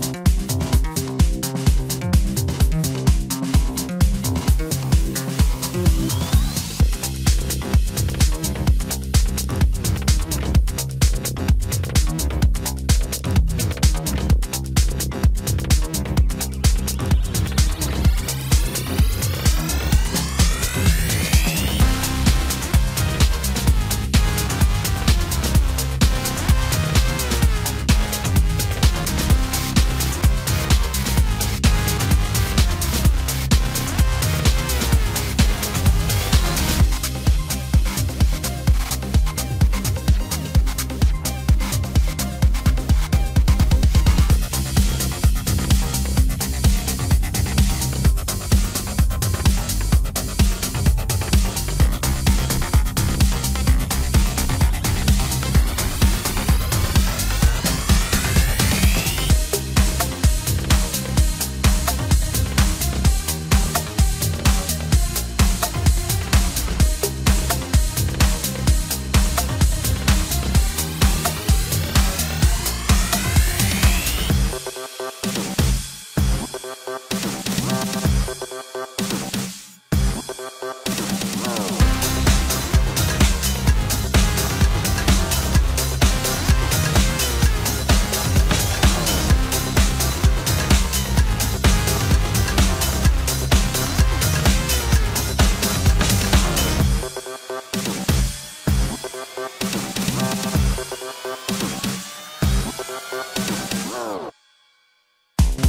you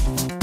Thank